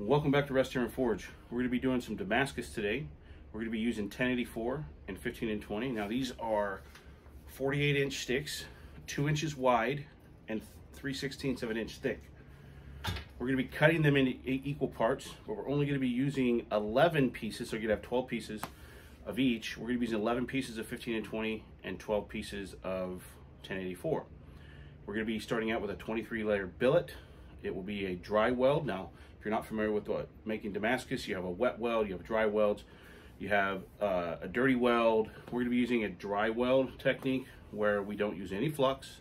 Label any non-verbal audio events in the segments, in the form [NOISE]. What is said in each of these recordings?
Welcome back to Rusty Hammer Forge. We're going to be doing some Damascus today. We're going to be using 1084 and 15 and 20. Now these are 48 inch sticks, 2 inches wide and 3 16ths of an inch thick. We're going to be cutting them into equal parts, but we're only going to be using 11 pieces, so you're going to have 12 pieces of each. We're going to be using 11 pieces of 15 and 20 and 12 pieces of 1084. We're going to be starting out with a 23 layer billet. It will be a dry weld. Now, if you're not familiar with what making Damascus, you have a wet weld, you have dry welds, you have uh, a dirty weld. We're going to be using a dry weld technique where we don't use any flux.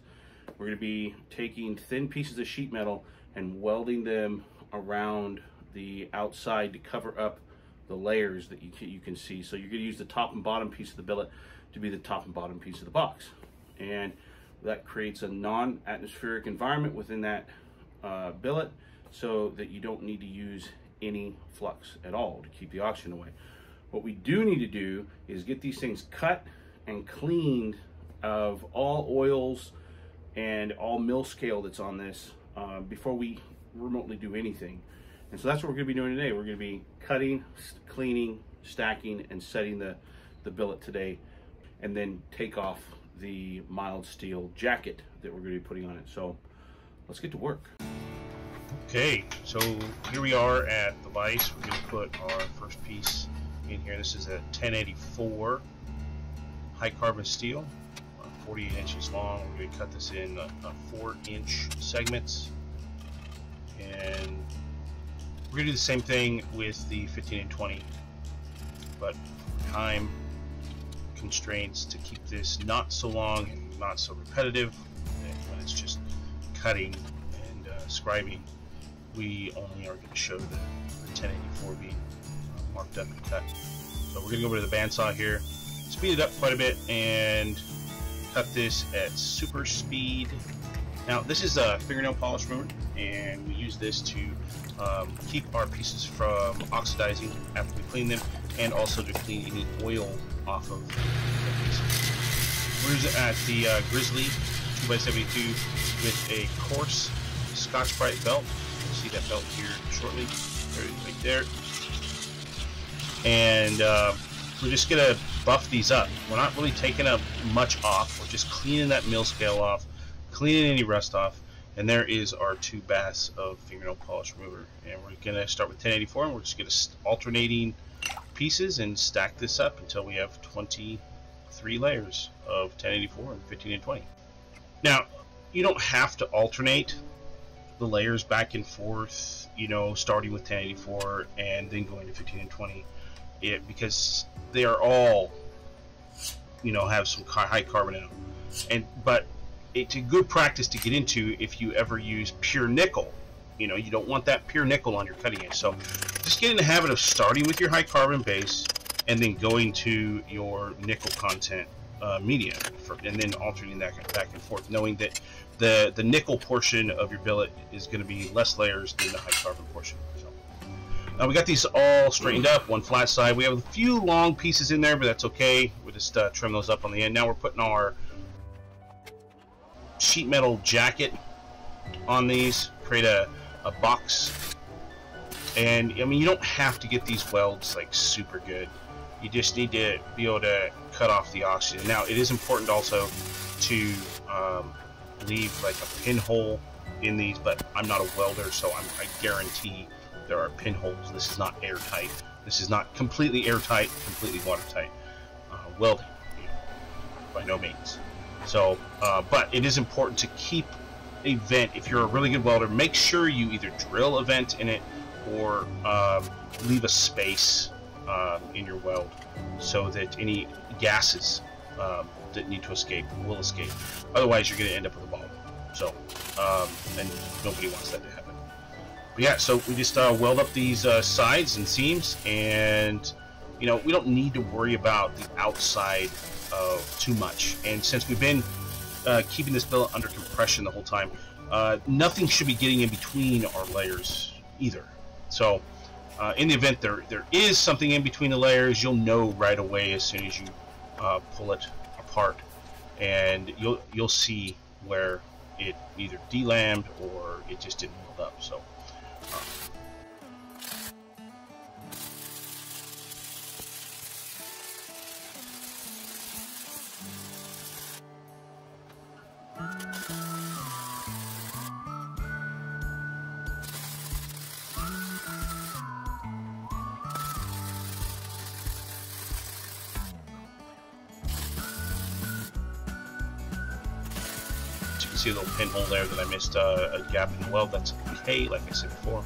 We're going to be taking thin pieces of sheet metal and welding them around the outside to cover up the layers that you can, you can see. So you're going to use the top and bottom piece of the billet to be the top and bottom piece of the box. And that creates a non-atmospheric environment within that uh, billet so that you don't need to use any flux at all to keep the oxygen away. What we do need to do is get these things cut and cleaned of all oils and all mill scale that's on this uh, before we remotely do anything. And so that's what we're going to be doing today. We're going to be cutting, cleaning, stacking, and setting the, the billet today, and then take off the mild steel jacket that we're going to be putting on it. So let's get to work. Okay, so here we are at the vise. We're going to put our first piece in here. This is a 1084 high carbon steel, uh, 48 inches long. We're going to cut this in uh, uh, 4 inch segments. And we're going to do the same thing with the 15 and 20, but time constraints to keep this not so long and not so repetitive cutting and uh, scribing we only are going to show the, the 1084 being uh, marked up and cut. So we're going to go over to the bandsaw here, speed it up quite a bit, and cut this at super speed. Now this is a fingernail polish remover, and we use this to um, keep our pieces from oxidizing after we clean them, and also to clean any oil off of the pieces. We're at the uh, Grizzly 2x72 with a coarse Scotch-Brite belt see that belt here shortly. There, right there. And uh, we're just gonna buff these up. We're not really taking up much off. We're just cleaning that mill scale off, cleaning any rust off. And there is our two baths of fingernail polish remover. And we're gonna start with 1084 and we're just gonna alternating pieces and stack this up until we have 23 layers of 1084 and 15 and 20. Now, you don't have to alternate the layers back and forth, you know, starting with 1084 and then going to 15 and 20, it because they are all, you know, have some high carbon in them, and but it's a good practice to get into if you ever use pure nickel. You know, you don't want that pure nickel on your cutting edge. So just get in the habit of starting with your high carbon base and then going to your nickel content uh, media for, and then alternating that back and forth, knowing that the the nickel portion of your billet is going to be less layers than the high carbon portion. So. Now we got these all straightened up, one flat side. We have a few long pieces in there, but that's okay. We just uh, trim those up on the end. Now we're putting our sheet metal jacket on these, create a, a box. And I mean, you don't have to get these welds like super good. You just need to be able to cut off the oxygen. Now, it is important also to um, leave like a pinhole in these, but I'm not a welder, so I'm, i guarantee there are pinholes. This is not airtight. This is not completely airtight, completely watertight. Uh, welding, by no means. So, uh, but it is important to keep a vent. If you're a really good welder, make sure you either drill a vent in it or um, leave a space uh, in your weld so that any gases um, that need to escape will escape. Otherwise, you're going to end up with a bomb. So, um, and nobody wants that to happen. But yeah, so we just uh, weld up these uh, sides and seams, and you know we don't need to worry about the outside of too much. And since we've been uh, keeping this billet under compression the whole time, uh, nothing should be getting in between our layers either. So. Uh, in the event there there is something in between the layers, you'll know right away as soon as you uh, pull it apart, and you'll you'll see where it either delambed or it just didn't hold up. So. See a little pinhole there that I missed uh, a gap in the weld. That's okay, like I said before.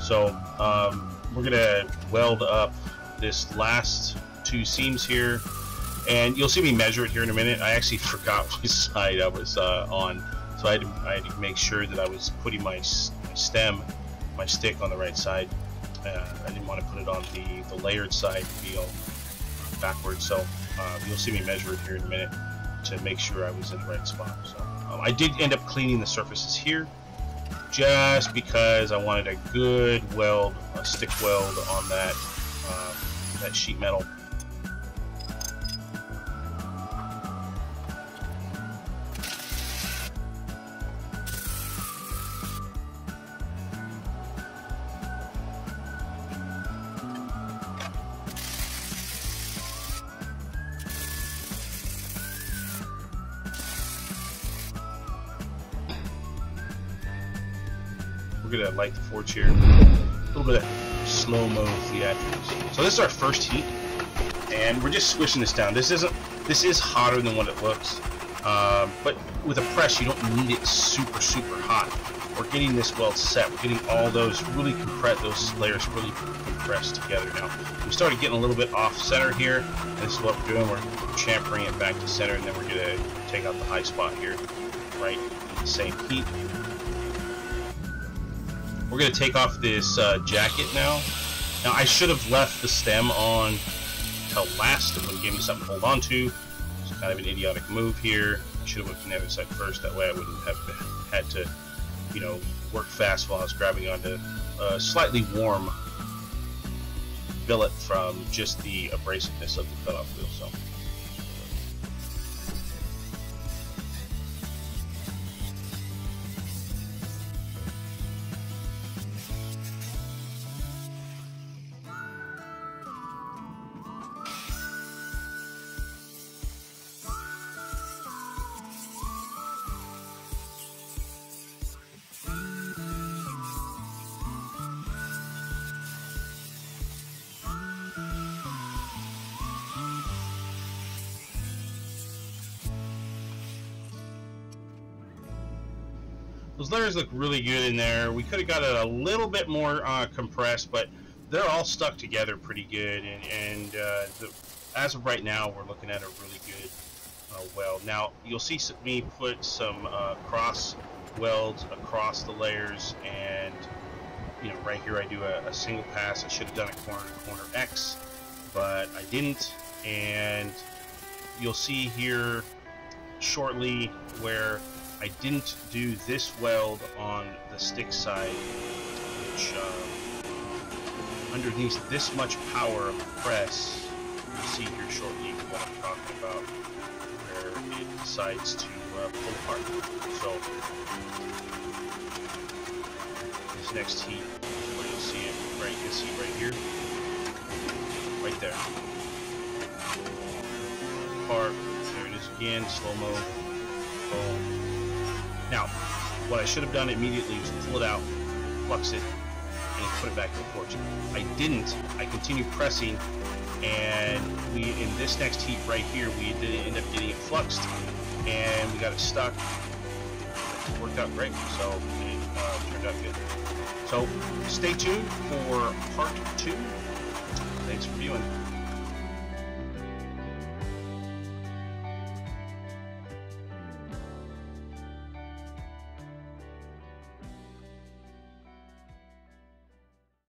So um, we're gonna weld up this last two seams here, and you'll see me measure it here in a minute. I actually [LAUGHS] forgot which side I was uh, on, so I had, to, I had, to, make sure that I was putting my, my stem, my stick on the right side. Uh, I didn't want to put it on the, the layered side, be all backwards. So uh, you'll see me measure it here in a minute to make sure I was in the right spot. So um, I did end up cleaning the surfaces here just because I wanted a good weld, a stick weld on that uh, that sheet metal. We're gonna light the forge here. A little bit of slow-mo theatrics. So this is our first heat, and we're just squishing this down. This isn't. This is hotter than what it looks, um, but with a press, you don't need it super, super hot. We're getting this weld set. We're getting all those really compressed, those layers really compressed together now. We started getting a little bit off center here. This is what we're doing. We're chamfering it back to center, and then we're gonna take out the high spot here, right same heat. We're going to take off this uh, jacket now. Now, I should have left the stem on till last. Have given me something to hold on to. It's kind of an idiotic move here. I should have looked on the other side first. That way I wouldn't have had to, you know, work fast while I was grabbing onto a slightly warm billet from just the abrasiveness of the cutoff wheel. So. Those layers look really good in there. We could have got it a little bit more uh, compressed, but they're all stuck together pretty good. And, and uh, the, as of right now, we're looking at a really good uh, weld. Now, you'll see me put some uh, cross welds across the layers. And, you know, right here I do a, a single pass. I should have done a corner to corner X, but I didn't. And you'll see here shortly where I didn't do this weld on the stick side, which uh, underneath this much power of the press, you'll see here shortly what I'm talking about, where it decides to uh, pull apart. So this next heat, where you'll see it, right, you see right here, right there. Apart, there it is again, slow-mo, Now, what I should have done immediately was pull it out, flux it, and put it back in the forge. I didn't. I continued pressing, and we in this next heat right here, we didn't end up getting it fluxed, and we got it stuck. It worked out great, so it uh, turned out good. So stay tuned for part two. Thanks for viewing.